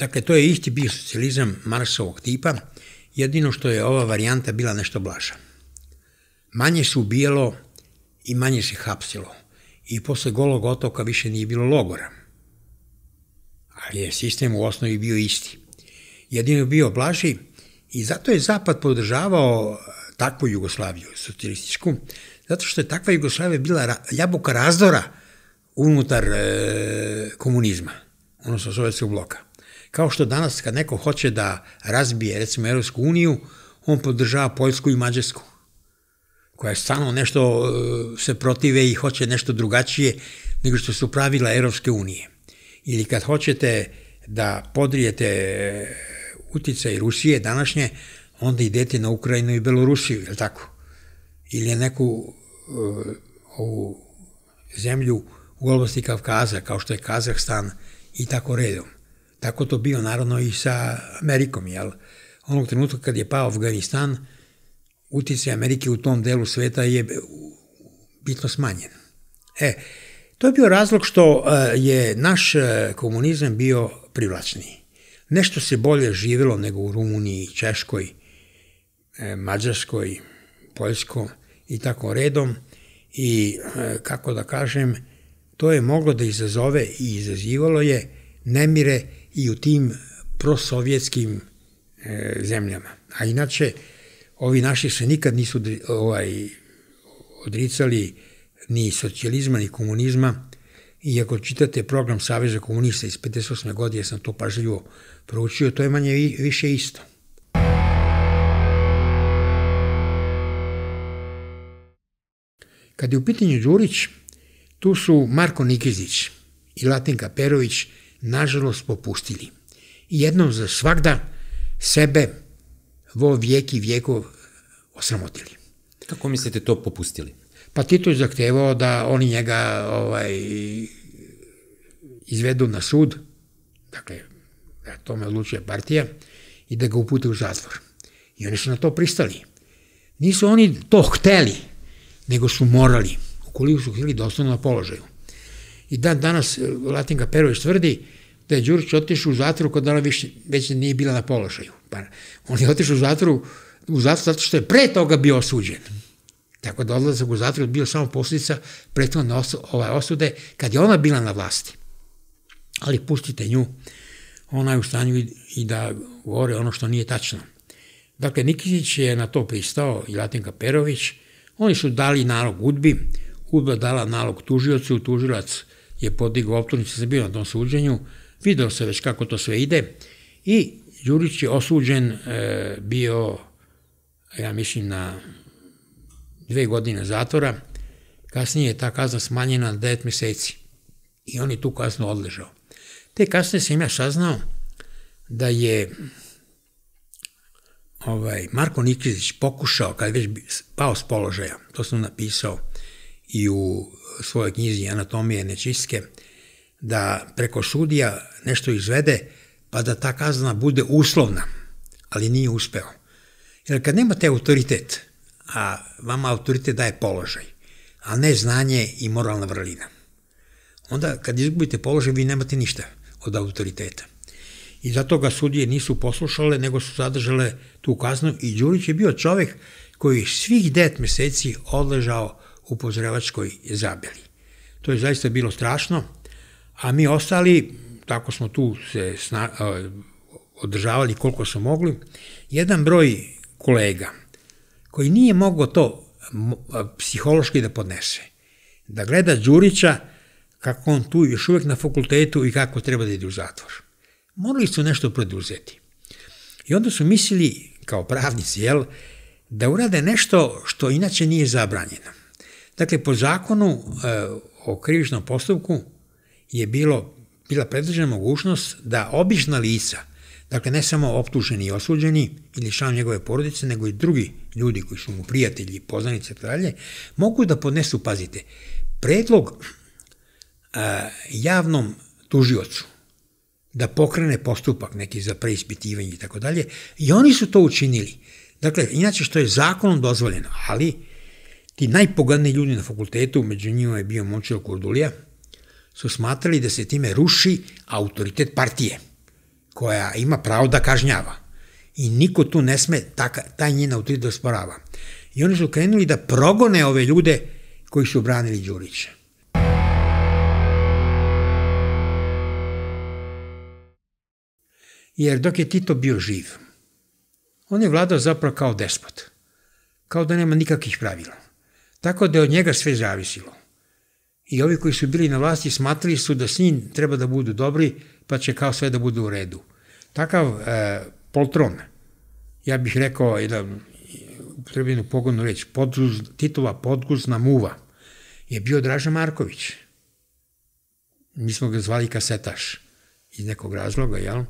Dakle, to je isti bio socijalizam Marsovog tipa, jedino što je ova varijanta bila nešto blaža. Manje se ubijalo i manje se hapsilo. I posle golog otoka više nije bilo logora. Ali je sistem u osnovi bio isti. Jedino je bio blaži i zato je Zapad podržavao takvu Jugoslaviju, socijalističku, zato što je takva Jugoslavija bila jabuka razdora unutar e, komunizma, odnosno sovjetskog bloka. Kao što danas kad neko hoće da razbije recimo Europsku uniju, on podržava Poljsku i Mađarsku, koja stalno nešto e, se protive i hoće nešto drugačije nego što su pravila Europske unije. Ili kad hoćete da podrijete uticaj Rusije današnje, onda idete na Ukrajinu i Belorusiju, je li tako? Ili neku uh, ovu zemlju u oblasti Kavkaza, kao što je Kazahstan i tako redom. Tako to bio naravno i sa Amerikom, jel? Onog trenutka kad je pao Afganistan, uticaj Amerike u tom delu sveta je bitno smanjen. E, to je bio razlog što uh, je naš uh, komunizam bio privlačniji. Nešto se bolje živelo nego u Rumuniji, Češkoj, e, Mađarskoj, Poljskom i tako redom. I, e, kako da kažem, to je moglo da izazove i izazivalo je nemire i u tim prosovjetskim e, zemljama. A inače, ovi naši se nikad nisu ovaj, odricali ni socijalizma, ni komunizma, i ako čitate program Saveza komunista iz 58. godine, sam to pažljivo proučio, to je manje više isto. Kad je u pitanju Đurić, tu su Marko Nikizić i Latinka Perović nažalost popustili. I jednom za svakda sebe vo vijeki vijekov osramotili. Kako mislite to popustili? Pa Tito je zahtevao da oni njega ovaj, izvedu na sud, dakle, da tome odlučuje partija, i da ga upute u zatvor. I oni su na to pristali. Nisu oni to hteli, nego su morali, ukoliko su hteli da ostanu na položaju. I dan danas eh, Latinka Perović tvrdi da je Đurić otišao u zatvoru kod ona više, već nije bila na položaju. Pa, on je otišao u zatvoru, u zatvoru zato što je pre toga bio osuđen. Tako da odlazak u zatvor bio samo posljedica prethodne osu, ovaj osude kad je ona bila na vlasti. Ali pustite nju, ona je u stanju i, i da govore ono što nije tačno. Dakle, Nikizić je na to pristao i Latinka Perović. Oni su dali nalog Udbi, Udba dala nalog tužiocu, tužilac je podigao optužnicu za bio na tom suđenju, video se već kako to sve ide. I Đurić je osuđen e, bio, ja mislim, na dve godine zatvora, kasnije je ta kazna smanjena na 9 meseci. I on je tu kaznu odležao. Te kasnije sam ja saznao da je ovaj, Marko Nikizić pokušao, kad je već pao s položaja, to sam napisao i u svojoj knjizi Anatomije nečistke, da preko sudija nešto izvede, pa da ta kazna bude uslovna, ali nije uspeo. Jer kad nemate autoritet, a vama autoritet daje položaj, a ne znanje i moralna vrlina. Onda kad izgubite položaj vi nemate ništa od autoriteta. I zato ga sudije nisu poslušale, nego su zadržale tu kaznu i Đurić je bio čovek koji svih devet meseci odležao u pozrevačkoj zabeli. To je zaista bilo strašno, a mi ostali, tako smo tu se sna, održavali koliko smo mogli, jedan broj kolega, koji nije mogao to psihološki da podnese. Da gleda Đurića kako on tu još uvek na fakultetu i kako treba da ide u zatvor. Morali su nešto preduzeti. I onda su mislili, kao pravnici, jel, da urade nešto što inače nije zabranjeno. Dakle, po zakonu e, o krivičnom postupku je bilo, bila predviđena mogućnost da obična lica Dakle, ne samo optuženi i osuđeni ili član njegove porodice, nego i drugi ljudi koji su mu prijatelji, poznanice dalje, mogu da podnesu, pazite, predlog a, javnom tužiocu da pokrene postupak neki za preispitivanje i tako dalje, i oni su to učinili. Dakle, inače što je zakonom dozvoljeno, ali ti najpogadniji ljudi na fakultetu, među njima je bio Momčilo Kurdulija, su smatrali da se time ruši autoritet partije – koja ima pravo da kažnjava. I niko tu ne sme taka, taj njen autoritet da sporava. I oni su krenuli da progone ove ljude koji su branili Đurića. Jer dok je Tito bio živ, on je vladao zapravo kao despot. Kao da nema nikakvih pravila. Tako da je od njega sve zavisilo. I ovi koji su bili na vlasti smatrali su da s njim treba da budu dobri, pa će kao sve da bude u redu. Takav e, poltron, ja bih rekao jedan upotrebljenu pogodnu reč, podguz, titula podguzna muva, je bio Draža Marković. Mi smo ga zvali kasetaš iz nekog razloga, jel?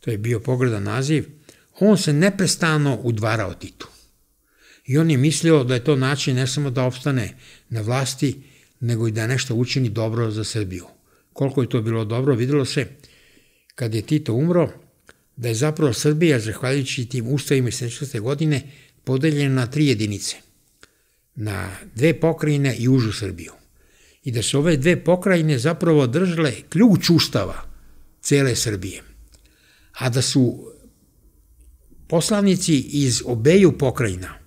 To je bio pogledan naziv. On se neprestano udvarao Titu. I on je mislio da je to način ne samo da opstane na vlasti, nego i da nešto učini dobro za Srbiju. Koliko je to bilo dobro, videlo se kad je Tito umro, da je zapravo Srbija, zahvaljujući tim ustavima iz 70. godine, podeljena na tri jedinice. Na dve pokrajine i užu Srbiju. I da su ove dve pokrajine zapravo držale ključ ustava cele Srbije. A da su poslanici iz obeju pokrajina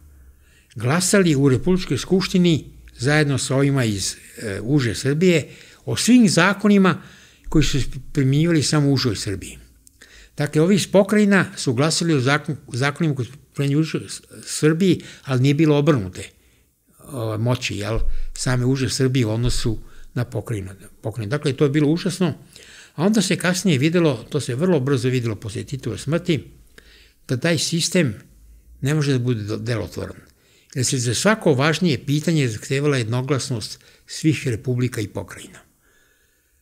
glasali u Republičkoj skupštini zajedno sa ovima iz e, uže Srbije o svim zakonima koji su primjenjivali samo u užoj Srbiji. Dakle, ovi iz pokrajina su glasili o zakon, zakonima koji su primjenjivali u Srbiji, ali nije bilo obrnute o, moći, jel, same uže Srbije u odnosu na pokrajinu. pokrajinu. Dakle, to je bilo užasno. A onda se kasnije videlo, to se vrlo brzo videlo posle Titove smrti, da taj sistem ne može da bude delotvoran jer se za svako važnije pitanje zahtevala jednoglasnost svih republika i pokrajina,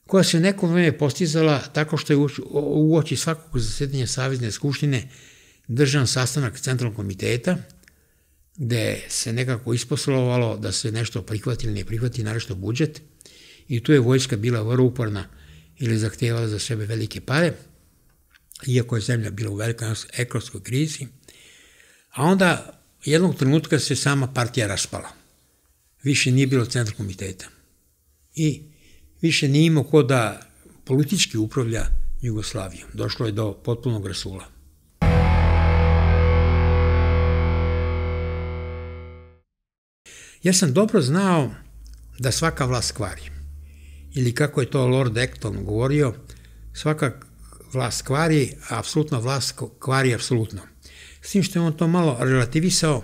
koja se neko vreme postizala tako što je u oči svakog zasedanja Savezne skupštine držan sastanak centralnog komiteta, gde se nekako isposlovalo da se nešto prihvati ili ne prihvati, narešto budžet, i tu je vojska bila vrlo uporna ili zahtevala za sebe velike pare, iako je zemlja bila u velikoj ekonomskoj krizi, a onda jednog trenutka se sama partija raspala. Više nije bilo centra komiteta. I više nije imao ko da politički upravlja Jugoslavijom. Došlo je do potpunog rasula. Ja sam dobro znao da svaka vlast kvari. Ili kako je to Lord Acton govorio, svaka vlast kvari, a apsolutna vlast kvari apsolutno. S tim što je on to malo relativisao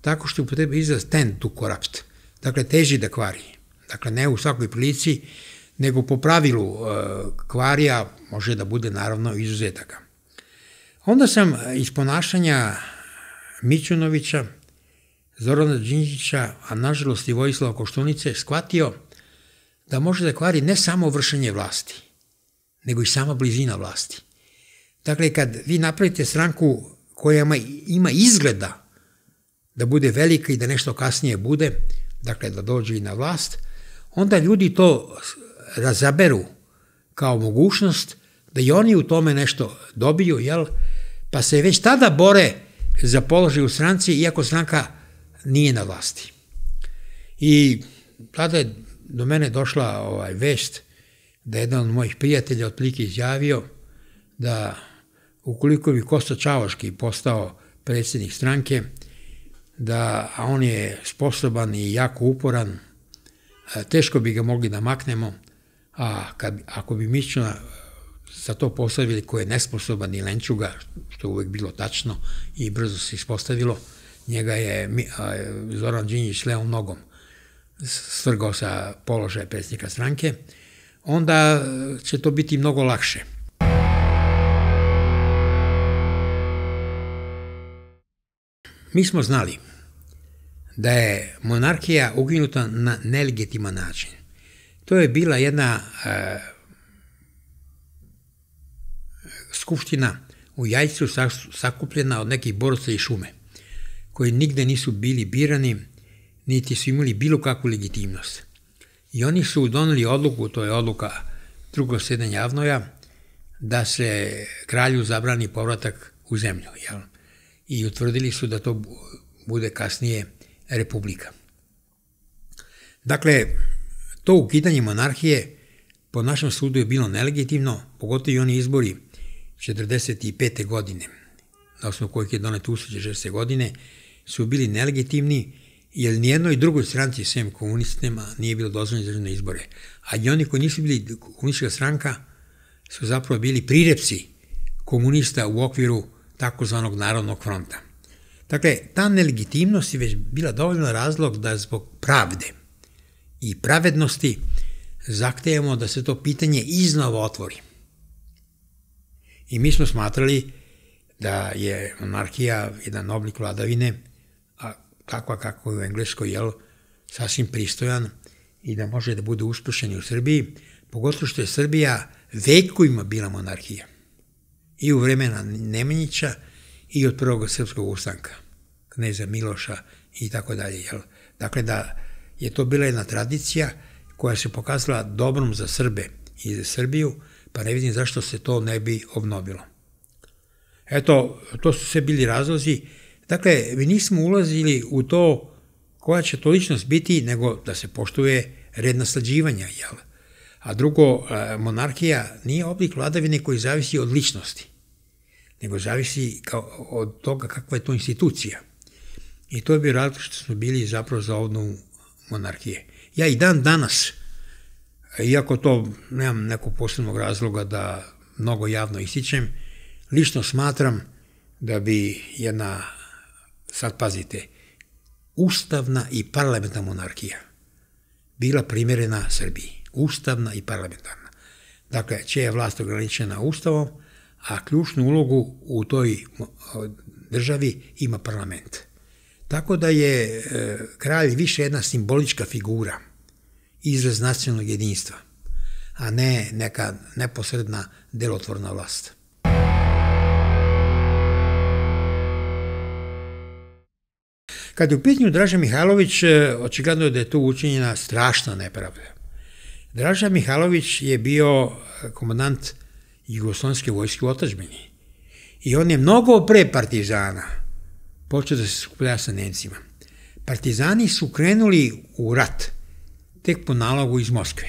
tako što upotrebe izraz tend to corrupt. Dakle, teži da kvari. Dakle, ne u svakoj prilici, nego po pravilu e, kvarija može da bude naravno izuzetaka. Onda sam iz ponašanja Mićunovića, Zorana Đinđića, a nažalost i Vojislava Koštunice, shvatio da može da kvari ne samo vršenje vlasti, nego i sama blizina vlasti. Dakle, kad vi napravite stranku koja ima izgleda da bude velika i da nešto kasnije bude, dakle da dođe i na vlast, onda ljudi to razaberu kao mogućnost da i oni u tome nešto dobiju, jel? pa se već tada bore za položaj u stranci, iako stranka nije na vlasti. I tada je do mene došla ovaj vest da je jedan od mojih prijatelja otplike izjavio da ukoliko bi Kosta Čavoški postao predsjednik stranke, da a on je sposoban i jako uporan, teško bi ga mogli da maknemo, a kad, ako bi Mićuna za to postavili ko je nesposoban i lenčuga, što je uvek bilo tačno i brzo se ispostavilo, njega je Zoran Đinjić leom nogom svrgao sa položaja predsjednika stranke, onda će to biti mnogo lakše. Mi smo znali da je monarhija uginuta na nelegitiman način. To je bila jedna e, skupština u Jajcu sakupljena od nekih boraca i šume, koji nigde nisu bili birani, niti su imali bilo kakvu legitimnost. I oni su doneli odluku, to je odluka drugog javnoja, da se kralju zabrani povratak u zemlju. Jel? I utvrdili su da to bude kasnije republika. Dakle, to ukidanje monarhije po našem sudu je bilo nelegitimno, pogotovo i oni izbori 45. godine, na osnovu kojih je donet usuđe 60. godine, su bili nelegitimni, jer nijednoj drugoj stranci, sem komunistima, nije bilo dozvoljeno za izbore. A i oni koji nisu bili komunistička stranka, su zapravo bili prirepci komunista u okviru takozvanog Narodnog fronta. Dakle, ta nelegitimnost je već bila dovoljno razlog da zbog pravde i pravednosti zahtevamo da se to pitanje iznova otvori. I mi smo smatrali da je monarhija jedan oblik vladavine, a takva kako je u Engleskoj, jel, sasvim pristojan i da može da bude uspešan u Srbiji, pogotovo što je Srbija vekovima bila monarhija. I u vremena Nemanjića i od prvog srpskog ustanka, kneza Miloša i tako dalje. Dakle, da je to bila jedna tradicija koja se pokazala dobrom za Srbe i za Srbiju, pa ne vidim zašto se to ne bi obnovilo. Eto, to su sve bili razlozi. Dakle, mi nismo ulazili u to koja će to ličnost biti, nego da se poštuje red naslađivanja, jel? A drugo, e, monarhija nije oblik vladavine koji zavisi od ličnosti, nego zavisi kao od toga kakva je to institucija. I to je bio razlog što smo bili zapravo za obnovu monarhije. Ja i dan danas, iako to nemam nekog posebnog razloga da mnogo javno ističem, lično smatram da bi jedna, sad pazite, ustavna i parlamentarna monarhija bila primjerena Srbiji ustavna i parlamentarna. Dakle, čija je vlast ograničena ustavom, a ključnu ulogu u toj državi ima parlament. Tako da je e, kralj više jedna simbolička figura, izraz nacionalnog jedinstva, a ne neka neposredna delotvorna vlast. Kad je u pitanju Draža Mihajlović, e, očigledno je da je tu učinjena strašna nepravda. Draža Mihalović je bio eh, komandant Jugoslovenske vojske u otačbini. I on je mnogo pre partizana počeo da se skuplja sa Nemcima. Partizani su krenuli u rat tek po nalogu iz Moskve,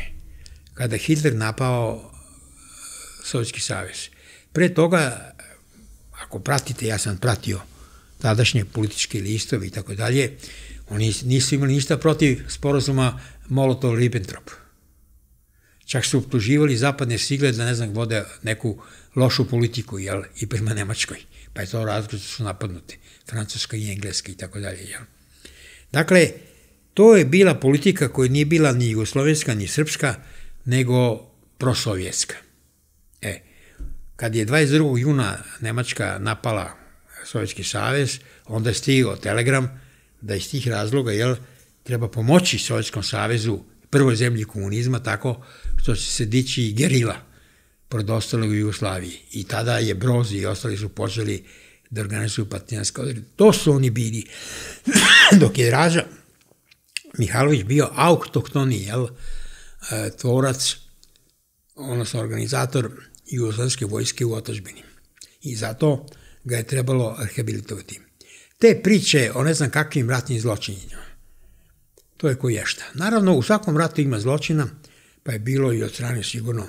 kada Hitler napao eh, Sovjetski savez. Pre toga, ako pratite, ja sam pratio tadašnje političke listove i tako dalje, oni nisu imali ništa protiv sporozuma Molotov-Ribbentrop. Čak su optuživali zapadne sigle da, ne znam, vode neku lošu politiku, jel, i prema Nemačkoj. Pa je to razlog da su napadnuti. Francuska i Engleska i tako dalje, jel. Dakle, to je bila politika koja nije bila ni jugoslovenska, ni srpska, nego prosovjetska. E, kad je 22. juna Nemačka napala Sovjetski savez, onda je stigao telegram da iz tih razloga, jel, treba pomoći Sovjetskom savezu, prvoj zemlji komunizma, tako što će se dići gerila pred ostalog u Jugoslaviji. I tada je Brozi i ostali su počeli da organizuju partijanske odrede. To su oni bili. Dok je Raža Mihajlović bio autoktoni, jel, e, tvorac, odnosno organizator Jugoslavijske vojske u otačbini. I zato ga je trebalo rehabilitovati. Te priče o ne znam kakvim ratnim zločinjima, to je koji ješta. Naravno, u svakom ratu ima zločina, pa je bilo i od strane sigurno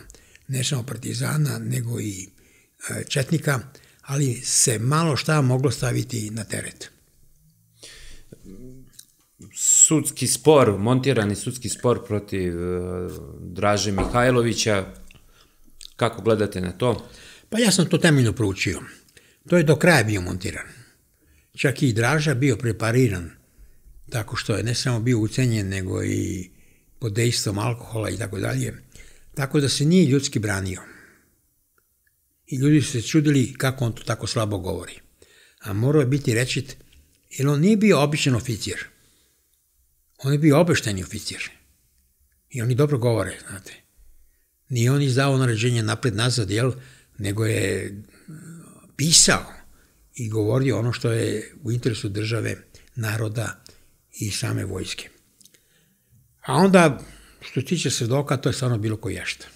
ne samo partizana, nego i e, četnika, ali se malo šta moglo staviti na teret. Sudski spor, montirani sudski spor protiv e, Draže Mihajlovića, kako gledate na to? Pa ja sam to temeljno proučio. To je do kraja bio montiran. Čak i Draža bio prepariran, tako što je ne samo bio ucenjen, nego i pod dejstvom alkohola i tako dalje, tako da se nije ljudski branio. I ljudi su se čudili kako on to tako slabo govori. A morao je biti rečit, jer on nije bio običan oficir. On je bio obešteni oficir. I oni dobro govore, znate. Nije on izdao naređenje napred-nazad, jel, nego je pisao i govorio ono što je u interesu države, naroda i same vojske. A onda, što tiče svedoka, to je stvarno bilo ko ješta.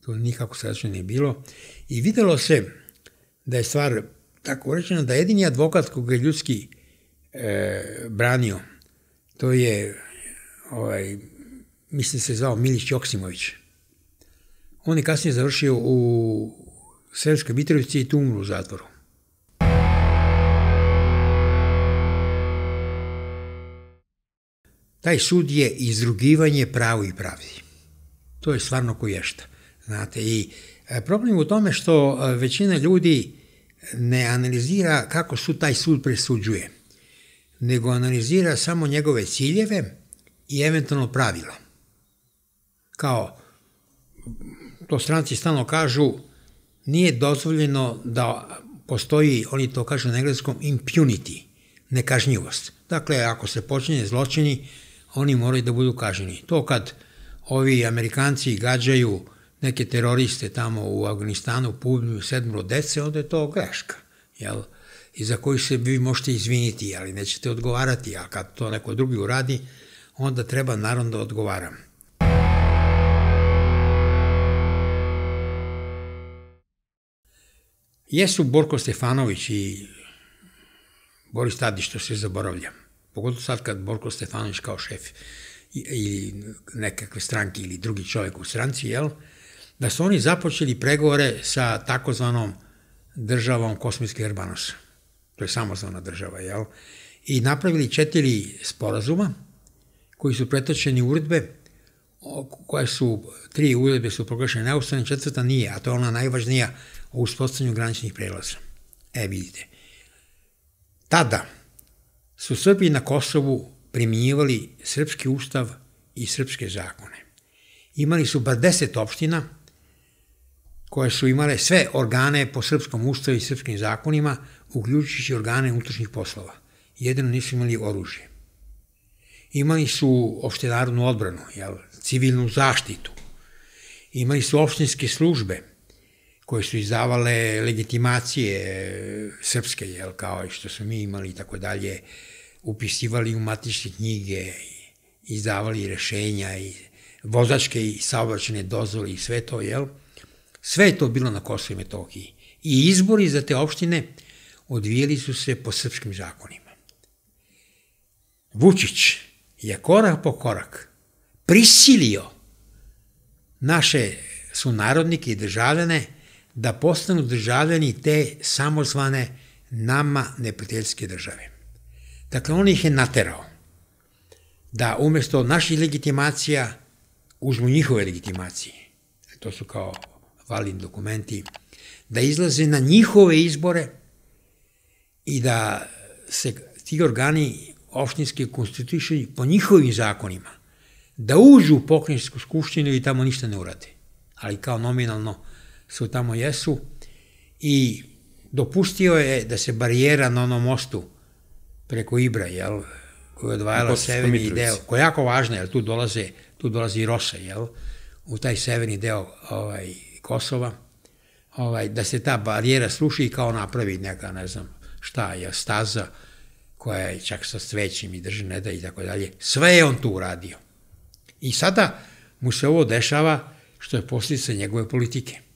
To nikako srećno nije bilo. I videlo se da je stvar tako rečena, da jedini advokat koga je ljudski e, branio, to je, ovaj, mislim se zvao Milić Joksimović. On je kasnije završio u Sremskoj Mitrovici i tu umru u zatvoru. Taj sud je izrugivanje pravu i pravdi. To je stvarno koješta. Znate, i e, problem u tome što e, većina ljudi ne analizira kako su taj sud presuđuje, nego analizira samo njegove ciljeve i eventualno pravila. Kao, to stranci stalno kažu, nije dozvoljeno da postoji, oni to kažu na engleskom, impunity, nekažnjivost. Dakle, ako se počinje zločini, oni moraju da budu kažnjeni. To kad ovi Amerikanci gađaju neke teroriste tamo u Afganistanu, pubnju sedmro dece, onda je to greška, jel? I za koji se vi možete izviniti, ali nećete odgovarati, a kad to neko drugi uradi, onda treba naravno da odgovaram. Jesu Borko Stefanović i Boris Tadić, što se zaboravlja. Pogotovo sad kad Borko Stefanović kao šef ili nekakve stranke ili drugi čovjek u stranci, jel? Da su oni započeli pregovore sa takozvanom državom Kosmitske Herbanosa. To je samozvana država, jel? I napravili četiri sporazuma koji su pretočeni uredbe koje su, tri uredbe su proglašene neustavne, četvrta nije, a to je ona najvažnija o uspostavljanju graničnih prelaza. E, vidite. Tada su Srbi na Kosovu primjenjivali srpski ustav i srpske zakone. Imali su bar deset opština koje su imale sve organe po srpskom ustavu i srpskim zakonima, uključujući organe unutrašnjih poslova. Jedino nisu imali oružje. Imali su opštenarodnu odbranu, jel, civilnu zaštitu. Imali su opštinske službe koje su izdavale legitimacije srpske, jel, kao i što su mi imali i tako dalje, upisivali u matične knjige, izdavali rešenja i vozačke i saobraćene dozvole i sve to, jel? Sve je to bilo na Kosovo i Metohiji. I izbori za te opštine odvijeli su se po srpskim zakonima. Vučić je korak po korak prisilio naše sunarodnike i državljane da postanu državljani te samozvane nama neprijateljske države. Dakle, on ih je naterao da umesto naših legitimacija uzmu njihove legitimacije. To su kao valin dokumenti. Da izlaze na njihove izbore i da se ti organi opštinske konstituišaju po njihovim zakonima. Da uđu u pokrajinsku skupštinu i tamo ništa ne urade. Ali kao nominalno su tamo jesu i dopustio je da se barijera na onom mostu preko Ibra, jel, koja je odvajala severni deo, koja je jako važna, jer tu dolaze, tu dolazi Rosa, jel, u taj severni deo ovaj, Kosova, ovaj, da se ta barijera sluši i kao napravi neka, ne znam, šta je, staza, koja je čak sa svećim i drži neda i tako dalje. Sve je on tu uradio. I sada mu se ovo dešava što je posljedica njegove politike.